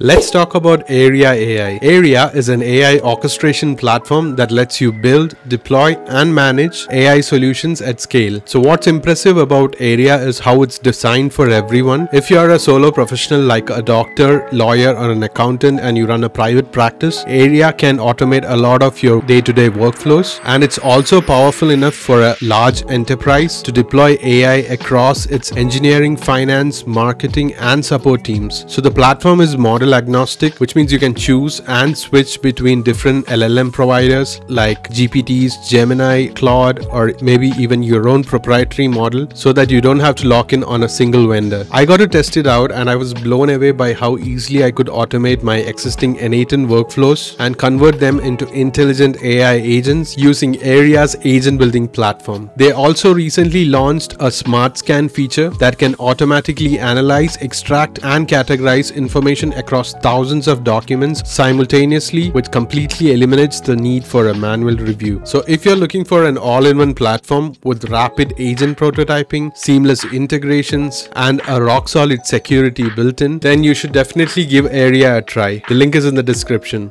Let's talk about Airia AI. Airia is an AI orchestration platform that lets you build, deploy, and manage AI solutions at scale. So, what's impressive about Airia is how it's designed for everyone. If you're a solo professional like a doctor, lawyer, or an accountant and you run a private practice, Airia can automate a lot of your day to day workflows. And it's also powerful enough for a large enterprise to deploy AI across its engineering, finance, marketing, and support teams. So, the platform is modern model agnostic, which means you can choose and switch between different LLM providers like GPTs, Gemini, Claude, or maybe even your own proprietary model so that you don't have to lock in on a single vendor. I got to test it out and I was blown away by how easily I could automate my existing n8n workflows and convert them into intelligent AI agents using Airia's agent building platform. They also recently launched a smart scan feature that can automatically analyze, extract, and categorize information across across thousands of documents simultaneously, which completely eliminates the need for a manual review. So if you're looking for an all-in-one platform with rapid agent prototyping, seamless integrations, and a rock-solid security built in, then you should definitely give Airia a try. The link is in the description.